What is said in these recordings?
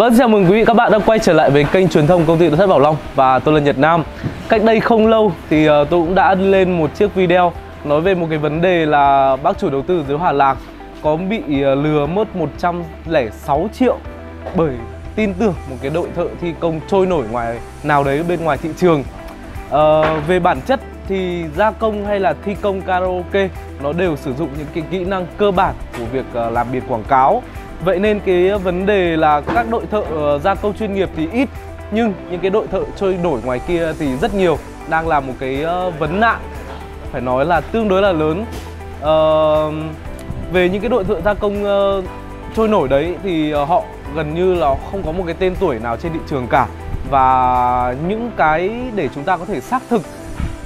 Vâng, chào mừng quý vị các bạn đã quay trở lại với kênh truyền thông công ty nội thất Bảo Long và tôi là Nhật Nam. Cách đây không lâu thì ờ, tôi cũng đã lên một chiếc video nói về một cái vấn đề là bác chủ đầu tư dưới Hòa Lạc có bị ờ, lừa mất 106 triệu bởi tin tưởng một cái đội thợ thi công trôi nổi ngoài nào đấy bên ngoài thị trường. À, về bản chất thì gia công hay là thi công karaoke nó đều sử dụng những cái kỹ năng cơ bản của việc làm biển quảng cáo Vậy nên cái vấn đề là các đội thợ ờ, gia công chuyên nghiệp thì ít nhưng những cái đội thợ trôi nổi ngoài kia thì rất nhiều đang là một cái ờ, vấn nạn phải nói là tương đối là lớn. À, về những cái đội thợ gia công uh, trôi nổi đấy thì họ gần như là không có một cái tên tuổi nào trên thị trường cả. Và những cái để chúng ta có thể xác thực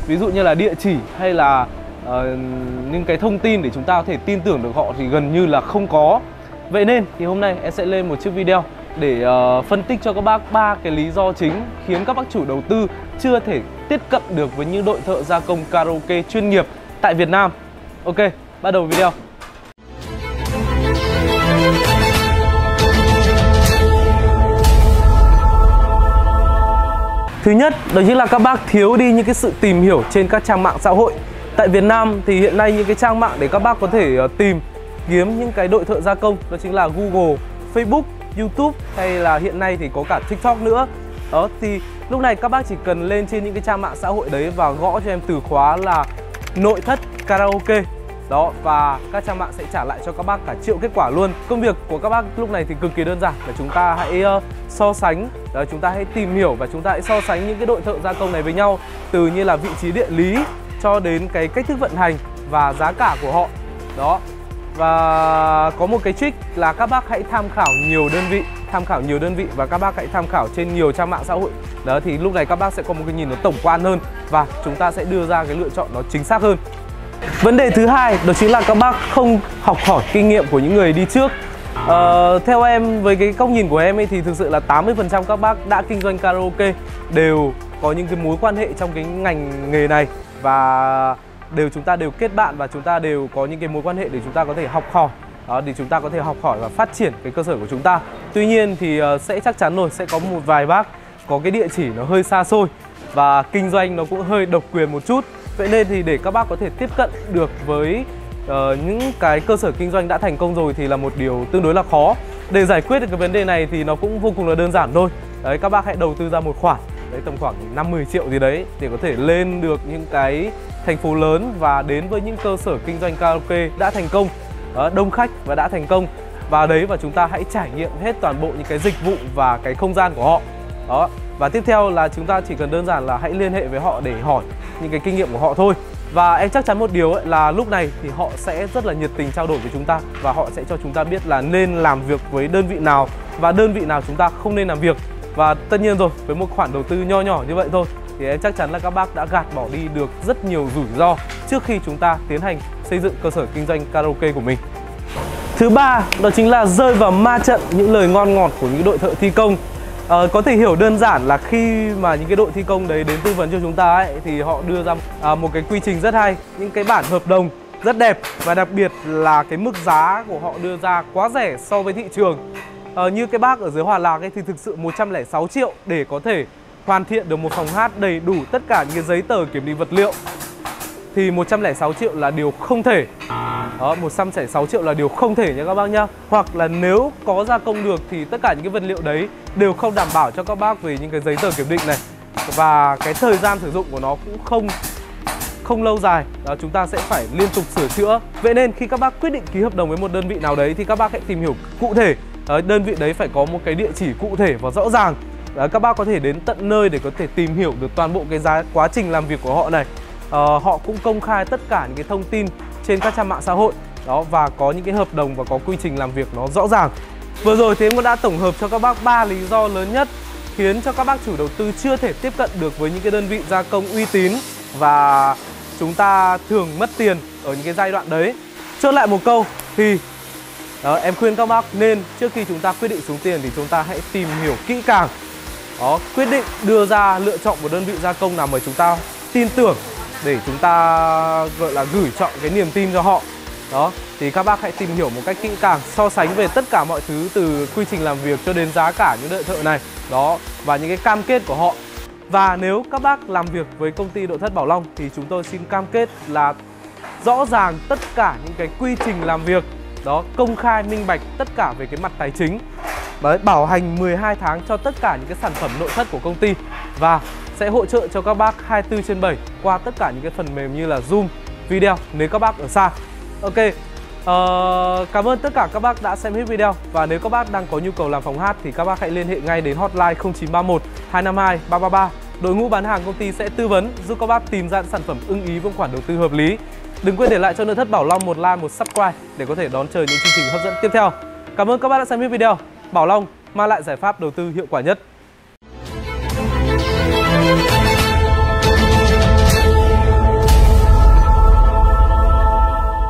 ví dụ như là địa chỉ hay là uh, những cái thông tin để chúng ta có thể tin tưởng được họ thì gần như là không có. Vậy nên thì hôm nay em sẽ lên một chiếc video để uh, phân tích cho các bác ba cái lý do chính khiến các bác chủ đầu tư chưa thể tiếp cận được với những đội thợ gia công karaoke chuyên nghiệp tại Việt Nam. Ok, bắt đầu video. Thứ nhất, đó chính là các bác thiếu đi những cái sự tìm hiểu trên các trang mạng xã hội. Tại Việt Nam thì hiện nay những cái trang mạng để các bác có thể uh, tìm kiếm những cái đội thợ gia công đó chính là Google, Facebook, YouTube hay là hiện nay thì có cả TikTok nữa. Đó thì lúc này các bác chỉ cần lên trên những cái trang mạng xã hội đấy và gõ cho em từ khóa là nội thất karaoke. Đó và các trang mạng sẽ trả lại cho các bác cả triệu kết quả luôn. Công việc của các bác lúc này thì cực kỳ đơn giản là chúng ta hãy uh, so sánh. Đó, chúng ta hãy tìm hiểu và chúng ta hãy so sánh những cái đội thợ gia công này với nhau từ như là vị trí địa lý cho đến cái cách thức vận hành và giá cả của họ. Đó và có một cái trick là các bác hãy tham khảo nhiều đơn vị tham khảo nhiều đơn vị và các bác hãy tham khảo trên nhiều trang mạng xã hội. Đó thì lúc này các bác sẽ có một cái nhìn nó tổng quan hơn và chúng ta sẽ đưa ra cái lựa chọn nó chính xác hơn. Vấn đề thứ hai đó chính là các bác không học hỏi kinh nghiệm của những người đi trước. Ờ, theo em với cái góc nhìn của em ấy thì thực sự là 80% các bác đã kinh doanh karaoke đều có những cái mối quan hệ trong cái ngành nghề này. Và đều chúng ta đều kết bạn và chúng ta đều có những cái mối quan hệ để chúng ta có thể học hỏi. Đó để chúng ta có thể học hỏi và phát triển cái cơ sở của chúng ta. Tuy nhiên thì uh, sẽ chắc chắn rồi sẽ có một vài bác có cái địa chỉ nó hơi xa xôi và kinh doanh nó cũng hơi độc quyền một chút. Vậy nên thì để các bác có thể tiếp cận được với uh, những cái cơ sở kinh doanh đã thành công rồi thì là một điều tương đối là khó. Để giải quyết được cái vấn đề này thì nó cũng vô cùng là đơn giản thôi. Đấy các bác hãy đầu tư ra một khoản đấy tầm khoảng 50 triệu gì đấy để có thể lên được những cái thành phố lớn và đến với những cơ sở kinh doanh karaoke đã thành công ờ, đông khách và đã thành công. Và đấy, và chúng ta hãy trải nghiệm hết toàn bộ những cái dịch vụ và cái không gian của họ. Đó, và tiếp theo là chúng ta chỉ cần đơn giản là hãy liên hệ với họ để hỏi những cái kinh nghiệm của họ thôi. Và em chắc chắn một điều ấy là lúc này thì họ sẽ rất là nhiệt tình trao đổi với chúng ta và họ sẽ cho chúng ta biết là nên làm việc với đơn vị nào và đơn vị nào chúng ta không nên làm việc. Và tất nhiên rồi, với một khoản đầu tư nho nhỏ như vậy thôi thì em chắc chắn là các bác đã gạt bỏ đi được rất nhiều rủi ro trước khi chúng ta tiến hành xây dựng cơ sở kinh doanh karaoke của mình. Thứ ba đó chính là rơi vào ma trận những lời ngon ngọt của những đội thợ thi công. À, có thể hiểu đơn giản là khi mà những cái đội thi công đấy đến tư vấn cho chúng ta ấy thì họ đưa ra à, một cái quy trình rất hay, những cái bản hợp đồng rất đẹp và đặc biệt là cái mức giá của họ đưa ra quá rẻ so với thị trường. À, như cái bác ở dưới Hòa Lạc ấy thì thực sự 106 triệu để có thể hoàn thiện được một phòng hát đầy đủ tất cả những giấy tờ kiểm định vật liệu thì 106 triệu là điều không thể. Đó 106 triệu là điều không thể nha các bác nhá. Hoặc là nếu có gia công được thì tất cả những cái vật liệu đấy đều không đảm bảo cho các bác về những cái giấy tờ kiểm định này. Và cái thời gian sử dụng của nó cũng không không lâu dài. Đó, chúng ta sẽ phải liên tục sửa chữa. Vậy nên khi các bác quyết định ký hợp đồng với một đơn vị nào đấy thì các bác hãy tìm hiểu cụ thể. Đó, đơn vị đấy phải có một cái địa chỉ cụ thể và rõ ràng à, các bác có thể đến tận nơi để có thể tìm hiểu được toàn bộ cái giá quá trình làm việc của họ này. À, họ cũng công khai tất cả những cái thông tin trên các trang mạng xã hội đó và có những cái hợp đồng và có quy trình làm việc nó rõ ràng. Vừa rồi thì em cũng đã tổng hợp cho các bác ba lý do lớn nhất khiến cho các bác chủ đầu tư chưa thể tiếp cận được với những cái đơn vị gia công uy tín và chúng ta thường mất tiền ở những cái giai đoạn đấy. Chốt lại một câu thì đó, em khuyên các bác nên trước khi chúng ta quyết định xuống tiền thì chúng ta hãy tìm hiểu kỹ càng đó, quyết định đưa ra lựa chọn một đơn vị gia công nào mà chúng ta tin tưởng để chúng ta, gọi là, gửi chọn cái niềm tin cho họ. Đó, thì các bác hãy tìm hiểu một cách kỹ càng, so sánh về tất cả mọi thứ từ quy trình làm việc cho đến giá cả những đợi thợ này. Đó, và những cái cam kết của họ. Và nếu các bác làm việc với công ty nội thất Bảo Long thì chúng tôi xin cam kết là rõ ràng tất cả những cái quy trình làm việc, đó, công khai, minh bạch tất cả về cái mặt tài chính. Đấy, bảo hành 12 tháng cho tất cả những cái sản phẩm nội thất của công ty và sẽ hỗ trợ cho các bác 24 trên 7 qua tất cả những cái phần mềm như là Zoom, video nếu các bác ở xa. Ok, uh, cảm ơn tất cả các bác đã xem hết video và nếu các bác đang có nhu cầu làm phòng hát thì các bác hãy liên hệ ngay đến hotline 0931 252 333. Đội ngũ bán hàng công ty sẽ tư vấn giúp các bác tìm ra sản phẩm ưng ý với khoản đầu tư hợp lý. Đừng quên để lại cho nội thất Bảo Long một like, một subscribe để có thể đón chờ những chương trình hấp dẫn tiếp theo. Cảm ơn các bác đã xem hết video. Bảo Long mang lại giải pháp đầu tư hiệu quả nhất.